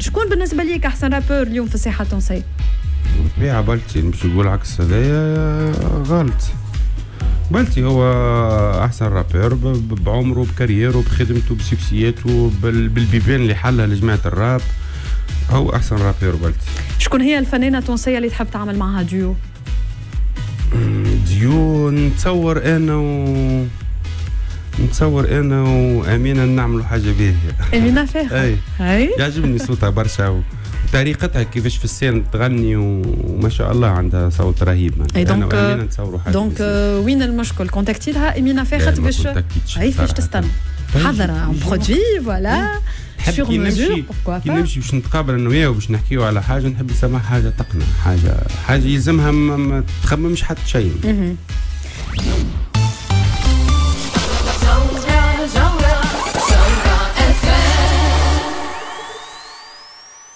شكون بالنسبة ليك أحسن rappeur اليوم في الساحة التونسية؟ بالطبيعة بلتي مش يقول عكس هذايا غلط بلتي هو أحسن rappeur بعمره ب carrière ه بخدمته ب succès ياته بال- بالبيبان اللي حلها لجماعة الراب هو أحسن rappeur بلتي شكون هي الفنانة التونسية اللي تحب تعمل معها duo؟ duo نتصور أنا و نتصور أنا وأمينة نعملوا حاجة باهيه أمينة فاخر أي. يعجبني صوتها برشا وطريقتها كيفاش في السين تغني وما شاء الله عندها صوت رهيب أنا دونك- وأمينة نتصوروا حاجة دونك آه، وين المشكل؟ كونتاكتي لها أمينة فاخت باش هاي فاش تستنى. حضر ان برودوي فوالا سور كي ميزور نمشي بوركوا كي با نمشي باش نتقابل أنا وياه وباش نحكيو على حاجة نحب نسمع حاجة تقنع حاجة حاجة يلزمها ما, تخممش حتى شيء.